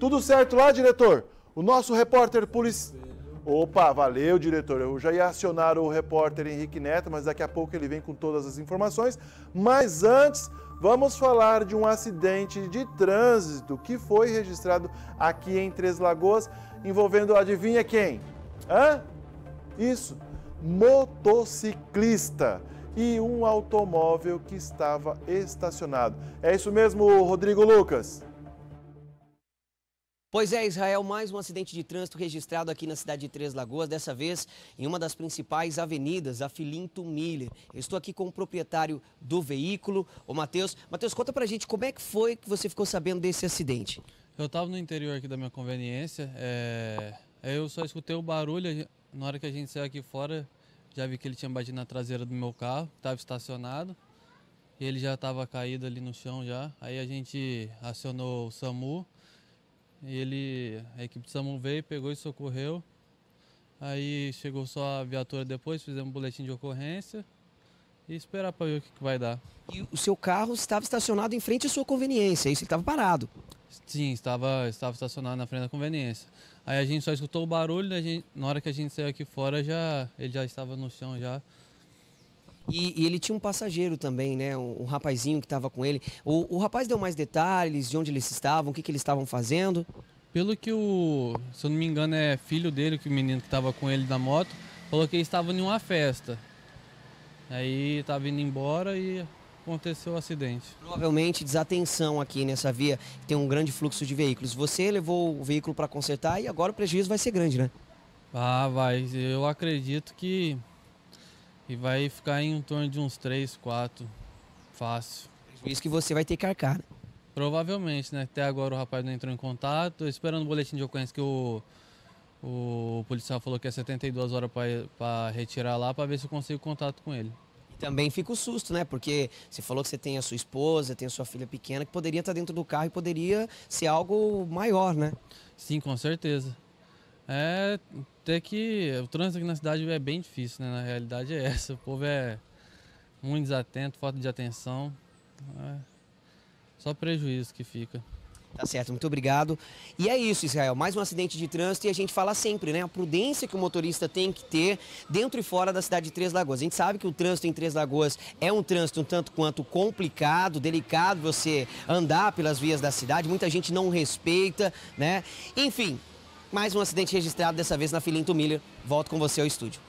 Tudo certo lá, diretor? O nosso repórter policial. Opa, valeu, diretor. Eu já ia acionar o repórter Henrique Neto, mas daqui a pouco ele vem com todas as informações. Mas antes, vamos falar de um acidente de trânsito que foi registrado aqui em Três Lagoas, envolvendo, adivinha quem? Hã? Isso, motociclista e um automóvel que estava estacionado. É isso mesmo, Rodrigo Lucas? Pois é, Israel, mais um acidente de trânsito registrado aqui na cidade de Três Lagoas, dessa vez em uma das principais avenidas, a Filinto Miller. Eu estou aqui com o proprietário do veículo, o Matheus. Matheus, conta pra gente como é que foi que você ficou sabendo desse acidente. Eu estava no interior aqui da minha conveniência, é... eu só escutei o barulho, na hora que a gente saiu aqui fora, já vi que ele tinha batido na traseira do meu carro, estava estacionado, e ele já estava caído ali no chão já. Aí a gente acionou o SAMU, e ele, a equipe do SAMU veio, pegou e socorreu. Aí chegou só a viatura depois, fizemos um boletim de ocorrência e esperar para ver o que, que vai dar. E o seu carro estava estacionado em frente à sua conveniência, isso ele estava parado. Sim, estava, estava estacionado na frente da conveniência. Aí a gente só escutou o barulho, gente, na hora que a gente saiu aqui fora, já, ele já estava no chão já. E, e, ele tinha um passageiro também, né? Um, um rapazinho que estava com ele. O, o, rapaz deu mais detalhes de onde eles estavam, o que, que eles estavam fazendo? Pelo que o, se eu não me engano, é filho dele, que o menino que estava com ele na moto, falou que eles estavam em uma festa. Aí estava indo embora e aconteceu o acidente. Provavelmente desatenção aqui nessa via, tem um grande fluxo de veículos. Você levou o veículo para consertar e agora o prejuízo vai ser grande, né? Ah, vai. Eu acredito que e vai ficar em torno de uns 3, 4, fácil. Isso que você vai ter que arcar, né? Provavelmente, né? Até agora o rapaz não entrou em contato. Tô esperando o boletim de ocorrência que o, o policial falou que é 72 horas para retirar lá, para ver se eu consigo contato com ele. E também fica o susto, né? Porque você falou que você tem a sua esposa, tem a sua filha pequena, que poderia estar dentro do carro e poderia ser algo maior, né? Sim, com certeza. É, até que o trânsito aqui na cidade é bem difícil, né? Na realidade é essa. O povo é muito desatento, falta de atenção. É só prejuízo que fica. Tá certo, muito obrigado. E é isso, Israel, mais um acidente de trânsito e a gente fala sempre, né? A prudência que o motorista tem que ter dentro e fora da cidade de Três Lagoas. A gente sabe que o trânsito em Três Lagoas é um trânsito um tanto quanto complicado, delicado você andar pelas vias da cidade, muita gente não respeita, né? Enfim, mais um acidente registrado, dessa vez na Filinto Miller. Volto com você ao estúdio.